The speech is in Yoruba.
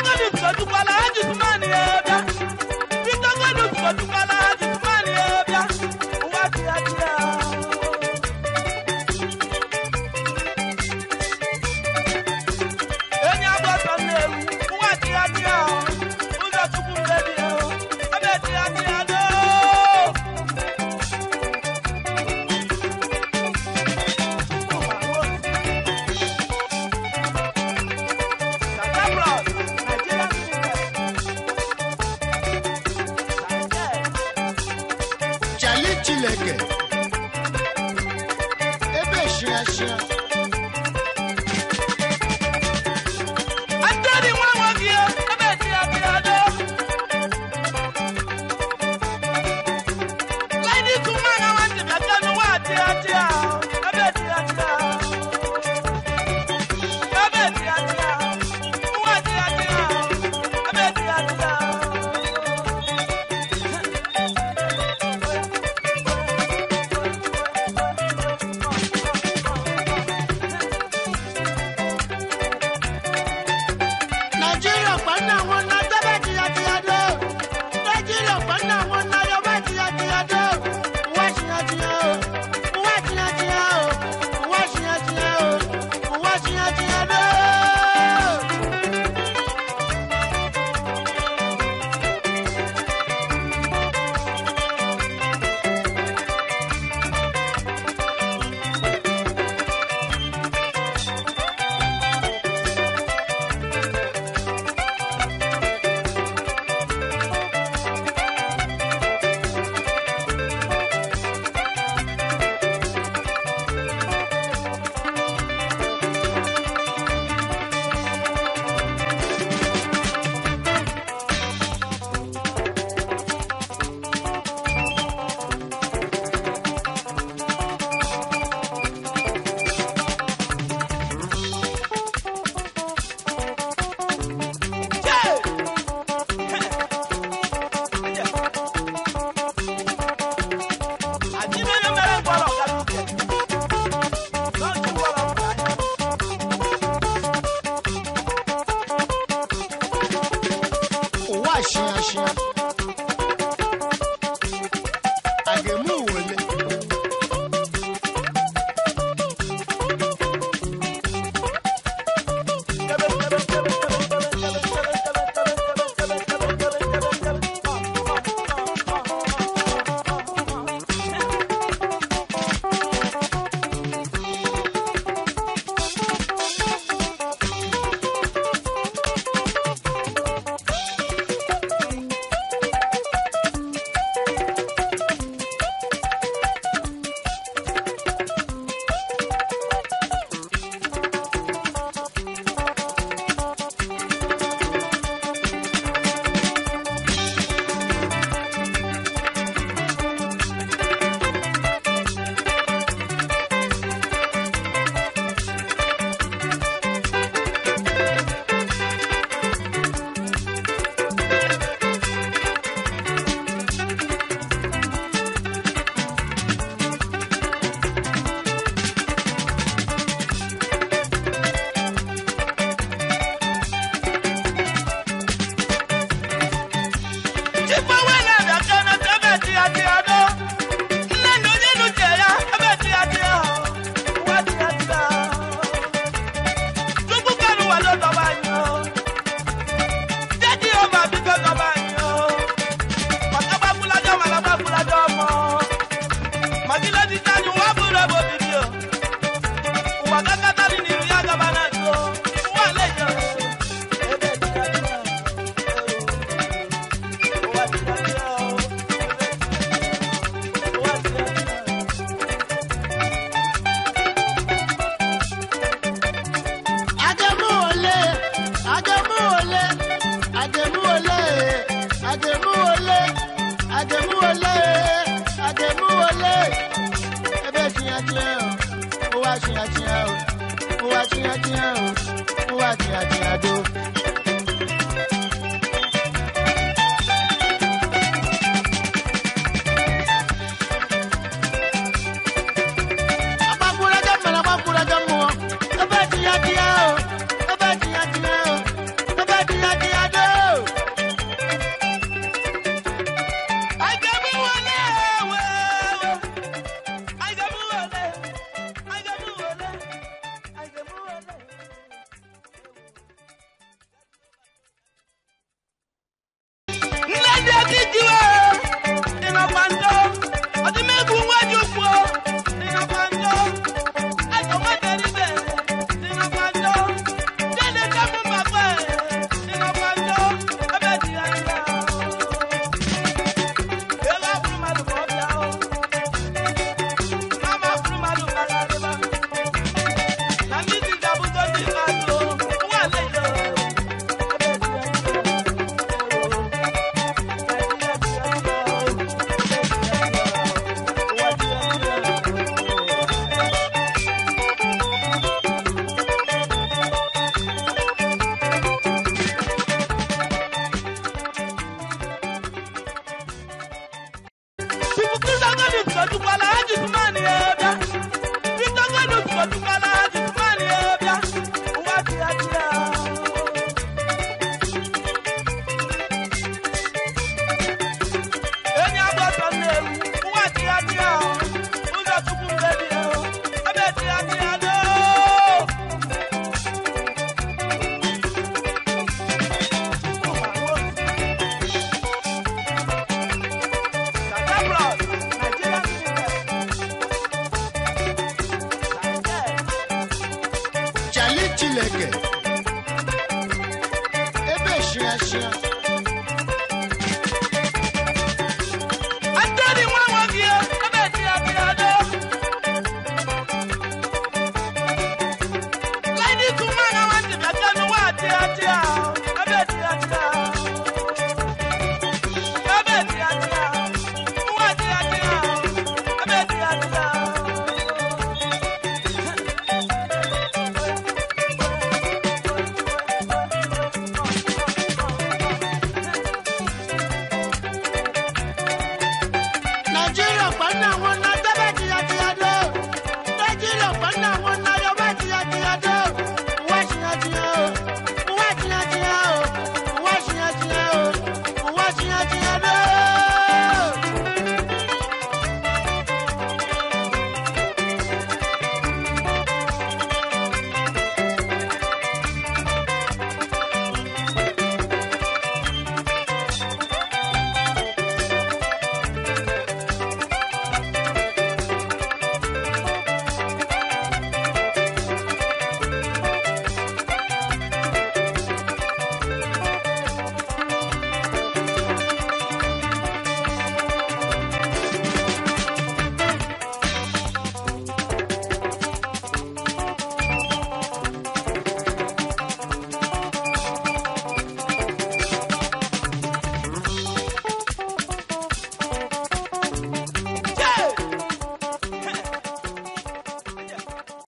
ọlọ́dún ìtọ́jú wa láàjù tó bá. Chineke ebe eshia eshia no, àdèmúwọlé àdèmúwọlé àdèmúwọlé ẹbẹ tìyàtìyà o ó wá tìyàtìyà o ó wá tìyàtìyà o ó wá tìyàtìyà do. alhaji gbajúmọ̀ alhaji tó náà nìyẹn. Yeah.